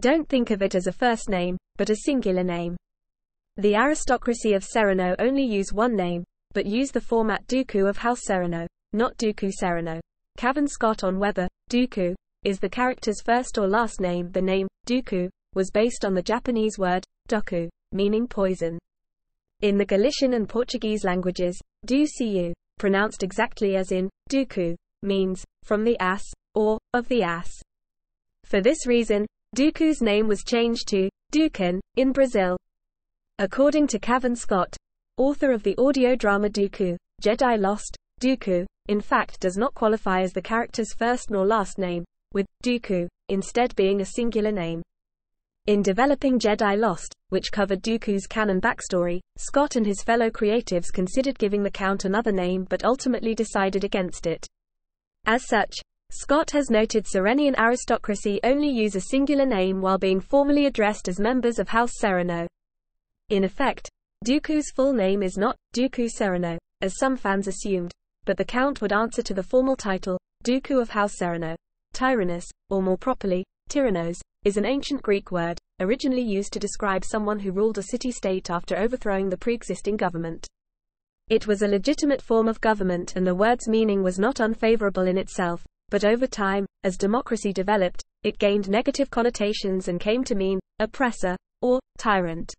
don't think of it as a first name, but a singular name. The aristocracy of Serenno only use one name, but use the format Dooku of House Serenno, not Dooku Serenno. Cavan Scott on whether Dooku is the character's first or last name. The name Dooku was based on the Japanese word doku, meaning poison. In the Galician and Portuguese languages, du cu, pronounced exactly as in duku, means from the ass or of the ass. For this reason, Dooku's name was changed to Dookan in Brazil. According to Cavan Scott, author of the audio drama Dooku, Jedi Lost, Dooku, in fact does not qualify as the character's first nor last name, with Dooku instead being a singular name. In developing Jedi Lost, which covered Dooku's canon backstory, Scott and his fellow creatives considered giving the Count another name but ultimately decided against it. As such, Scott has noted Serennian aristocracy only use a singular name while being formally addressed as members of House Serenno. In effect, Dooku's full name is not Dooku Serenno, as some fans assumed, but the Count would answer to the formal title, Dooku of House Serenno. Tyrannus, or more properly, tyrannos, is an ancient Greek word, originally used to describe someone who ruled a city-state after overthrowing the pre-existing government. It was a legitimate form of government and the word's meaning was not unfavorable in itself, but over time, as democracy developed, it gained negative connotations and came to mean oppressor or tyrant.